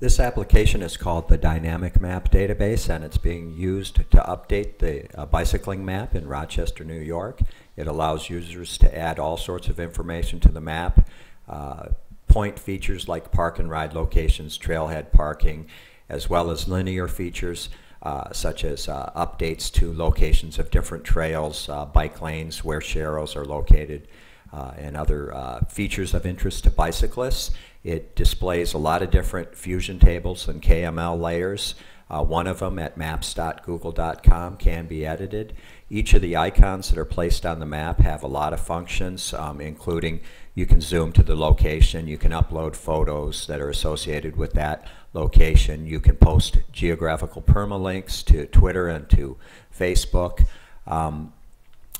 This application is called the Dynamic Map Database, and it's being used to update the uh, bicycling map in Rochester, New York. It allows users to add all sorts of information to the map, uh, point features like park and ride locations, trailhead parking, as well as linear features uh, such as uh, updates to locations of different trails, uh, bike lanes, where sharrows are located, uh, and other uh, features of interest to bicyclists. It displays a lot of different fusion tables and KML layers. Uh, one of them at maps.google.com can be edited. Each of the icons that are placed on the map have a lot of functions, um, including you can zoom to the location, you can upload photos that are associated with that location, you can post geographical permalinks to Twitter and to Facebook. Um,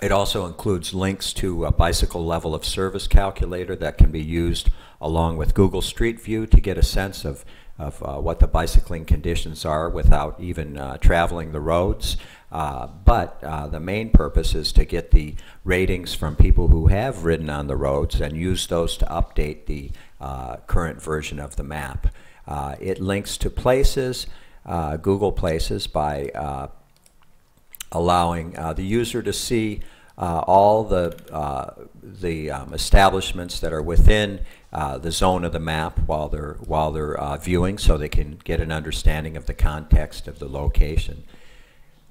it also includes links to a bicycle level of service calculator that can be used along with Google Street View to get a sense of, of uh, what the bicycling conditions are without even uh, traveling the roads. Uh, but uh, the main purpose is to get the ratings from people who have ridden on the roads and use those to update the uh, current version of the map. Uh, it links to places, Google Places, by allowing uh, the user to see uh, all the, uh, the um, establishments that are within uh, the zone of the map while they're, while they're uh, viewing so they can get an understanding of the context of the location.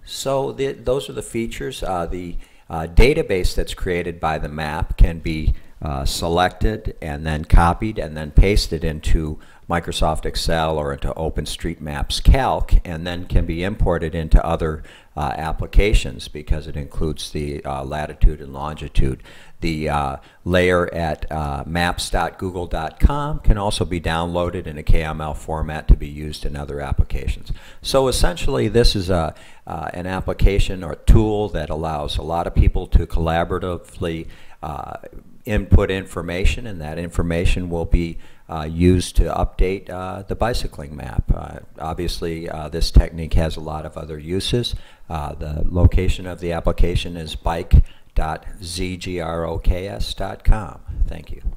So the, those are the features. Uh, the database that's created by the map can be selected and then copied and then pasted into Microsoft Excel or into OpenStreetMaps Calc and then can be imported into other uh, applications because it includes the uh, latitude and longitude. The uh, layer at uh, maps.google.com can also be downloaded in a KML format to be used in other applications. So essentially this is a, uh, an application or tool that allows a lot of people to collaboratively uh, input information and that information will be used to update uh, the bicycling map. Uh, obviously, uh, this technique has a lot of other uses. Uh, the location of the application is bike.zgroks.com. Thank you.